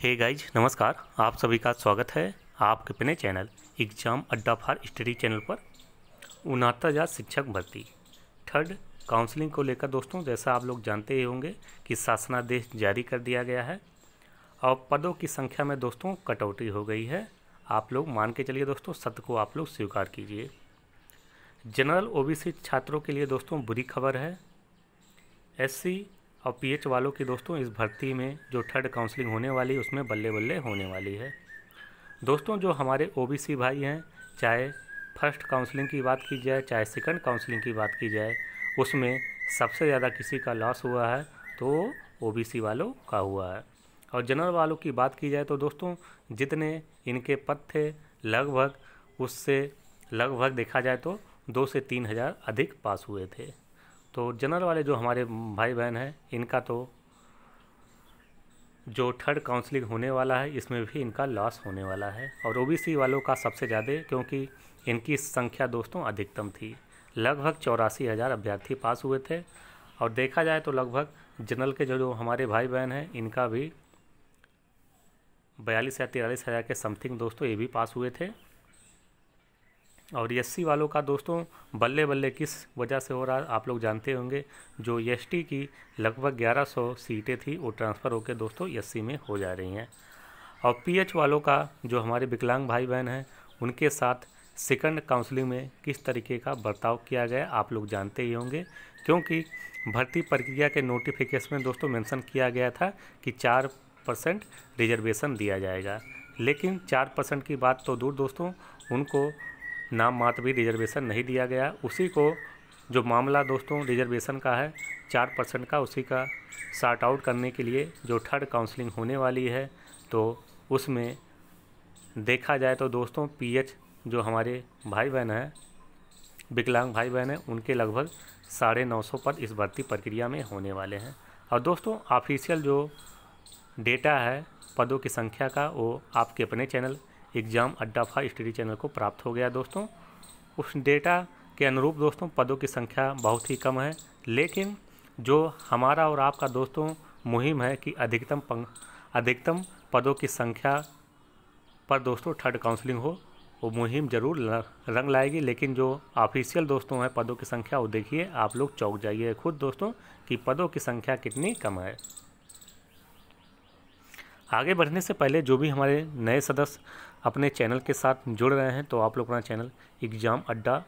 Hey guys नमस्कार। आप सभी का स्वागत है आपके अपने channel exam Adda for study channel पर। उनहत्तर हज़ार शिक्षक भर्ती। थर्ड काउंसलिंग को लेकर दोस्तों, जैसा आप लोग जानते ही होंगे कि शासनादेश जारी कर दिया गया है। और पदों की संख्या में दोस्तों कटौती हो गई है। आप लोग मान के चलिए दोस्तों सत्य को आप लोग स्वीकार कीजिए। जनरल ओबीसी छात्रों के लिए दोस्तों बुरी खबर है। एससी और पीएच वालों की दोस्तों, इस भर्ती में जो थर्ड काउंसलिंग होने वाली है उसमें बल्ले बल्ले होने वाली है। दोस्तों, जो हमारे ओबीसी भाई हैं, चाहे फ़र्स्ट काउंसलिंग की बात की जाए, चाहे सेकंड काउंसलिंग की बात की जाए, उसमें सबसे ज़्यादा किसी का लॉस हुआ है तो ओबीसी वालों का हुआ है। और जनरल वालों की बात की जाए तो दोस्तों, जितने इनके पद थे, लगभग, उससे लगभग देखा जाए तो दो से तीन हज़ार अधिक पास हुए थे। तो जनरल वाले जो हमारे भाई बहन हैं, इनका तो जो थर्ड काउंसलिंग होने वाला है, इसमें भी इनका लॉस होने वाला है। और ओबीसी वालों का सबसे ज़्यादा, क्योंकि इनकी संख्या दोस्तों अधिकतम थी। लगभग चौरासी हज़ार अभ्यर्थी पास हुए थे। और देखा जाए तो लगभग जनरल के जो जो हमारे भाई बहन हैं, इनका भी बयालीस या तिरालीस हज़ार के समथिंग दोस्तों ये भी पास हुए थे। और एस वालों का दोस्तों बल्ले बल्ले किस वजह से हो रहा आप लोग जानते होंगे। जो एस की लगभग 1100 सीटें थी, वो ट्रांसफ़र होकर दोस्तों एस में हो जा रही हैं। और पीएच वालों का जो हमारे विकलांग भाई बहन हैं, उनके साथ सेकंड काउंसलिंग में किस तरीके का बर्ताव किया गया, आप लोग जानते ही होंगे। क्योंकि भर्ती प्रक्रिया के नोटिफिकेशन में दोस्तों मेंशन किया गया था कि चार परसेंट रिजर्वेशन दिया जाएगा। लेकिन चार परसेंट की बात तो दूर दोस्तों, उनको नाम मात्र भी रिजर्वेशन नहीं दिया गया। उसी को जो मामला दोस्तों रिजर्वेशन का है, चार परसेंट का उसी का सार्ट आउट करने के लिए जो थर्ड काउंसलिंग होने वाली है तो उसमें देखा जाए तो दोस्तों पीएच जो हमारे भाई बहन हैं, विकलांग भाई बहन हैं, उनके लगभग साढ़े नौ सौ पद इस भर्ती प्रक्रिया में होने वाले हैं। और दोस्तों ऑफिशियल जो डेटा है, पदों की संख्या का, वो आपके अपने चैनल एग्ज़ाम अड्डा फा स्टडी चैनल को प्राप्त हो गया दोस्तों। उस डेटा के अनुरूप दोस्तों पदों की संख्या बहुत ही कम है, लेकिन जो हमारा और आपका दोस्तों मुहिम है कि अधिकतम पंग, अधिकतम पदों की संख्या पर दोस्तों थर्ड काउंसलिंग हो, वो मुहिम ज़रूर रंग लाएगी, लेकिन जो ऑफिशियल दोस्तों हैं पदों की संख्या, वो देखिए, आप लोग चौक जाइए खुद दोस्तों कि पदों की संख्या कितनी कम है। आगे बढ़ने से पहले जो भी हमारे नए सदस्य अपने चैनल के साथ जुड़ रहे हैं तो आप लोग अपना channel exam Adda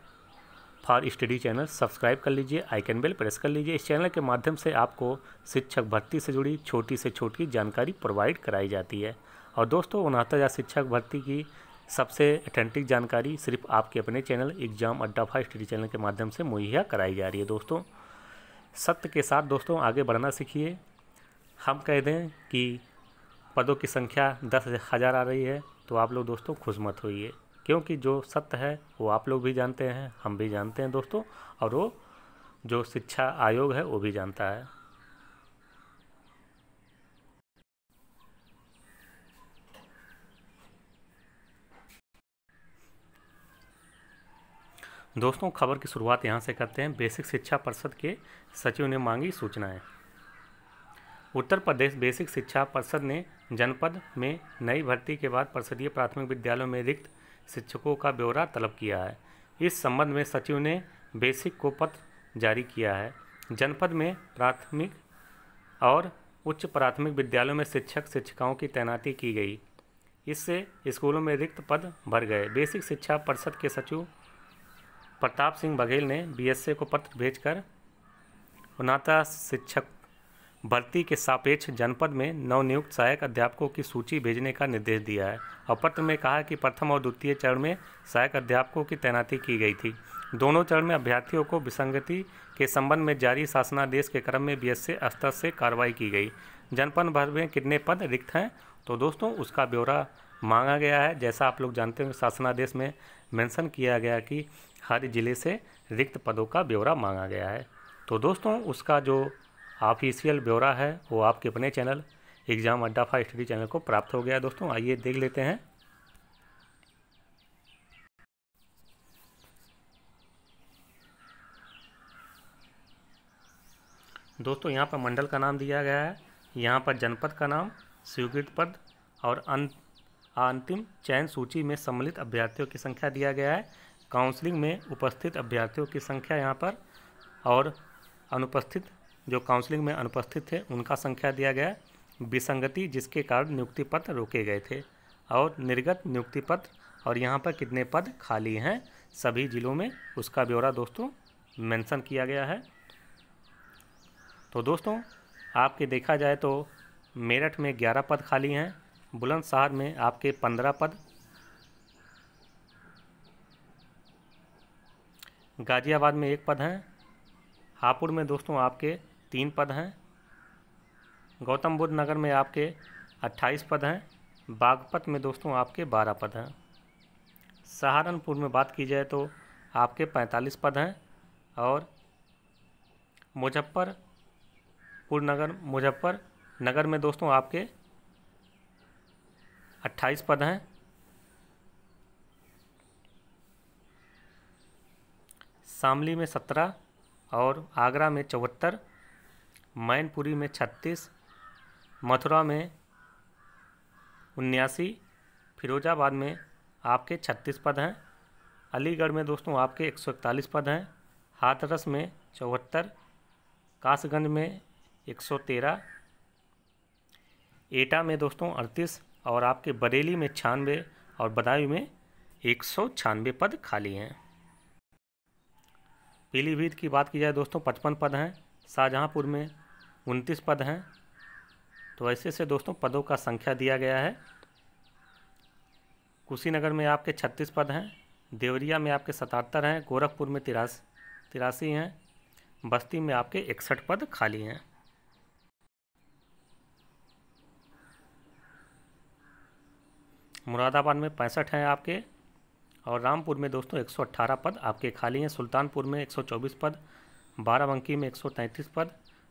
for study channel subscribe कर लीजिए, आइकन बेल प्रेस कर लीजिए। इस चैनल के माध्यम से आपको शिक्षक भर्ती से जुड़ी छोटी से छोटी जानकारी प्रोवाइड कराई जाती है। और दोस्तों उनहत्तर हज़ार शिक्षक भर्ती की सबसे अथेंटिक जानकारी सिर्फ़ आपके अपने channel exam Adda for study channel के माध्यम से मुहैया कराई जा रही है, दोस्तों। सत्य के साथ दोस्तों आगे बढ़ना सीखिए। हम कह दें कि पदों की संख्या दस हज़ार आ रही है। तो आप लोग दोस्तों खुश मत होइए, क्योंकि जो सत्य है, वो आप लोग भी जानते हैं, हम भी जानते हैं दोस्तों, और वो जो शिक्षा आयोग है, वो भी जानता है। दोस्तों, खबर की शुरुआत यहाँ से करते हैं। बेसिक शिक्षा परिषद के सचिव ने मांगी सूचनाएँ। उत्तर प्रदेश बेसिक शिक्षा परिषद ने जनपद में नई भर्ती के बाद परिषदीय प्राथमिक विद्यालयों में रिक्त शिक्षकों का ब्यौरा तलब किया है। इस संबंध में सचिव ने बेसिक को पत्र जारी किया है। जनपद में प्राथमिक और उच्च प्राथमिक विद्यालयों में शिक्षक शिक्षिकाओं की तैनाती की गई। इससे स्कूलों में रिक्त पद भर गए। बेसिक शिक्षा परिषद के सचिव प्रताप सिंह बघेल ने बीएसए को पत्र भेजकर उनाता शिक्षक भर्ती के सापेक्ष जनपद में नवनियुक्त सहायक अध्यापकों की सूची भेजने का निर्देश दिया है। और पत्र में कहा कि प्रथम और द्वितीय चरण में सहायक अध्यापकों की तैनाती की गई थी। दोनों चरण में अभ्यर्थियों को विसंगति के संबंध में जारी शासनादेश के क्रम में बी स्तर से कार्रवाई की गई। जनपद भर में कितने पद रिक्त हैं? तो दोस्तों, उसका ब्यौरा मांगा गया है। जैसा आप लोग जानते हैं, शासनादेश में मेंशन किया गया कि हर ज़िले से रिक्त पदों का ब्यौरा मांगा गया है। तो दोस्तों, उसका जो ऑफिशियल ब्यौरा है, वो आपके अपने चैनल, एग्ज़ाम अड्डा फा स्टडी चैनल को प्राप्त हो गया। दोस्तों, आइए देख लेते हैं। दोस्तों, यहाँ पर मंडल का नाम दिया गया है। यहाँ पर जनपद का नाम, स्वीकृत पद, और अंतिम चयन सूची में सम्मिलित अभ्यर्थियों की संख्या दिया गया है। काउंसलिंग में उपस्थित अभ्यर्थियों की संख्या यहाँ पर, और अनुपस्थित जो काउंसलिंग में अनुपस्थित थे, उनका संख्या दिया गया। विसंगति, जिसके कारण नियुक्ति पत्र रोके गए थे। और निर्गत नियुक्ति पत्र, और यहाँ पर कितने पद खाली हैं, सभी जिलों में उसका ब्यौरा दोस्तों मेंशन किया गया है। तो दोस्तों, आपके देखा जाए तो मेरठ में ग्यारह पद खाली हैं, बुलंदशहर में आपके पंद्रह पद। गाज़ियाबाद में एक पद हैं। हापुड़ में दोस्तों आपके तीन पद हैं। गौतम बुद्ध नगर में आपके अट्ठाईस पद हैं। बागपत में दोस्तों आपके बारह पद हैं। सहारनपुर में बात की जाए तो आपके पैंतालीस पद हैं और मुजफ्फरपुर नगर मुजफ्फर नगर में दोस्तों आपके अट्ठाईस पद हैं। शामली में सत्रह और आगरा में चौहत्तर मैनपुरी में छत्तीस, मथुरा में उन्यासी, फिरोजाबाद में आपके छत्तीस पद हैं। अलीगढ़ में दोस्तों आपके एक सौ इकतालीस पद हैं। हाथरस में चौहत्तर, कासगंज में एक सौ तेरह, एटा में दोस्तों अड़तीस और आपके बरेली में छियानवे और बदायूं में एक सौ छियानवे पद खाली हैं। पीलीभीत की बात की जाए दोस्तों पचपन पद हैं। शाहजहाँपुर में उनतीस पद हैं। तो ऐसे से दोस्तों पदों का संख्या दिया गया है। कुशीनगर में आपके छत्तीस पद हैं, देवरिया में आपके सतहत्तर हैं, गोरखपुर में तिरास, तिरासी हैं, बस्ती में आपके इकसठ पद खाली हैं। मुरादाबाद में पैंसठ हैं आपके और रामपुर में दोस्तों 118 पद आपके खाली हैं, सुल्तानपुर में 124 पद, बाराबंकी में 133 पद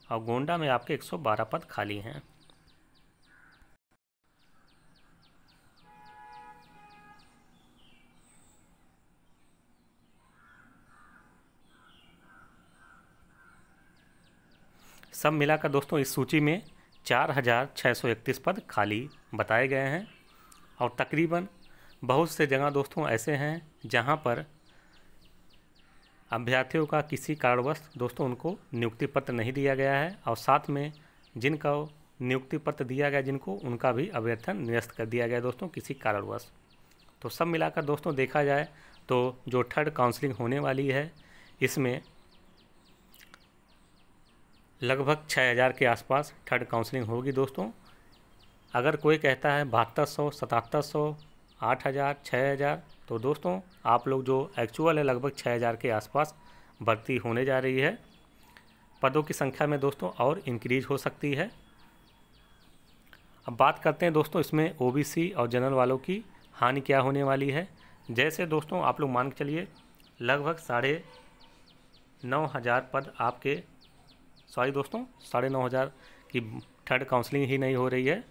और गोंडा में आपके 112 पद खाली हैं। सब मिलाकर दोस्तों, इस सूची में चार हज़ार छः सौ इकतीस पद खाली बताए गए हैं। और तकरीबन बहुत से जगह दोस्तों ऐसे हैं जहाँ पर अभ्यर्थियों का किसी कारणवश दोस्तों उनको नियुक्ति पत्र नहीं दिया गया है और साथ में जिनका नियुक्ति पत्र दिया गया, जिनको उनका भी अभ्यर्थन निरस्त कर दिया गया दोस्तों, किसी कारणवश। तो सब मिलाकर दोस्तों देखा जाए तो जो थर्ड काउंसलिंग होने वाली है, इसमें लगभग छः हज़ार के आसपास थर्ड काउंसलिंग होगी दोस्तों। अगर कोई कहता है बहत्तर सौ, सतहत्तर सौ, आठ हज़ार छः हज़ार तो दोस्तों, आप लोग जो एक्चुअल है, लगभग छः हज़ार के आसपास भर्ती होने जा रही है। पदों की संख्या में दोस्तों और इंक्रीज हो सकती है। अब बात करते हैं दोस्तों इसमें ओबीसी और जनरल वालों की हानि क्या होने वाली है। जैसे दोस्तों, आप लोग मान के चलिए, लगभग साढ़े नौ हज़ार पद आपके सॉरी दोस्तों, साढ़े नौ हज़ार की थर्ड काउंसलिंग ही नहीं हो रही है।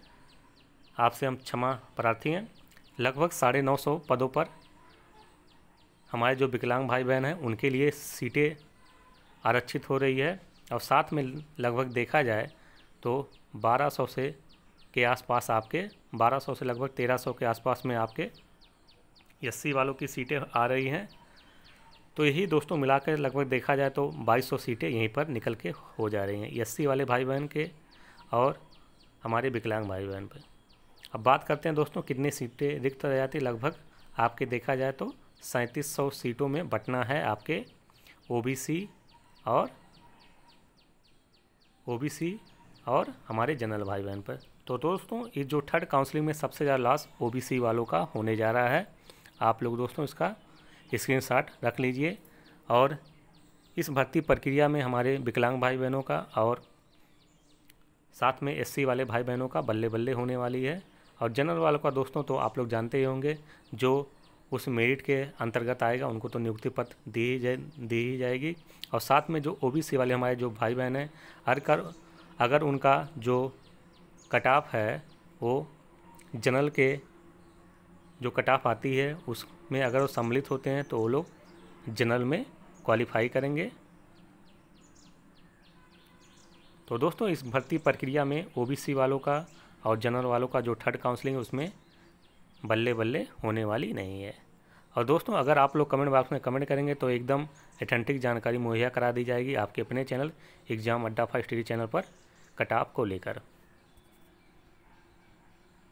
आपसे हम क्षमा प्रार्थी हैं। लगभग साढ़े नौ सौ पदों पर हमारे जो विकलांग भाई बहन हैं, उनके लिए सीटें आरक्षित हो रही है। और साथ में लगभग देखा जाए तो 1200 से के आसपास आपके 1200 से लगभग 1300 के आसपास में आपके एस वालों की सीटें आ रही हैं। तो यही दोस्तों मिलाकर लगभग देखा जाए तो 2200 सीटें यहीं पर निकल के हो जा रही हैं एस वाले भाई बहन के और हमारे विकलांग भाई बहन पर अब बात करते हैं दोस्तों कितनी सीटें रिक्त रह जाती लगभग आपके देखा जाए तो सैंतीस सौ सीटों में बटना है आपके ओबीसी और ओबीसी और हमारे जनरल भाई बहन पर। तो दोस्तों, ये जो थर्ड काउंसलिंग में सबसे ज़्यादा लॉस ओबीसी वालों का होने जा रहा है, आप लोग दोस्तों इसका स्क्रीनशॉट रख लीजिए और इस भर्ती प्रक्रिया में हमारे विकलांग भाई बहनों का और साथ में एससी वाले भाई बहनों का बल्ले बल्ले होने वाली है। और जनरल वालों का दोस्तों तो आप लोग जानते ही होंगे, जो उस मेरिट के अंतर्गत आएगा, उनको तो नियुक्ति पत्र दी ही जाए, दी ही जाएगी। और साथ में जो ओबीसी वाले हमारे जो भाई बहन हैं, हर कर, अगर उनका जो कट ऑफ़ है, वो जनरल के जो कट ऑफ़ आती है, उसमें अगर वो सम्मिलित होते हैं तो वो लोग जनरल में क्वालिफाई करेंगे। तो दोस्तों, इस भर्ती प्रक्रिया में ओबीसी वालों का और जनरल वालों का जो थर्ड काउंसलिंग है, उसमें बल्ले बल्ले होने वाली नहीं है। और दोस्तों, अगर आप लोग कमेंट बॉक्स में कमेंट करेंगे तो एकदम अथेंटिक जानकारी मुहैया करा दी जाएगी आपके अपने channel exam Adda five study channel पर कटाप को लेकर।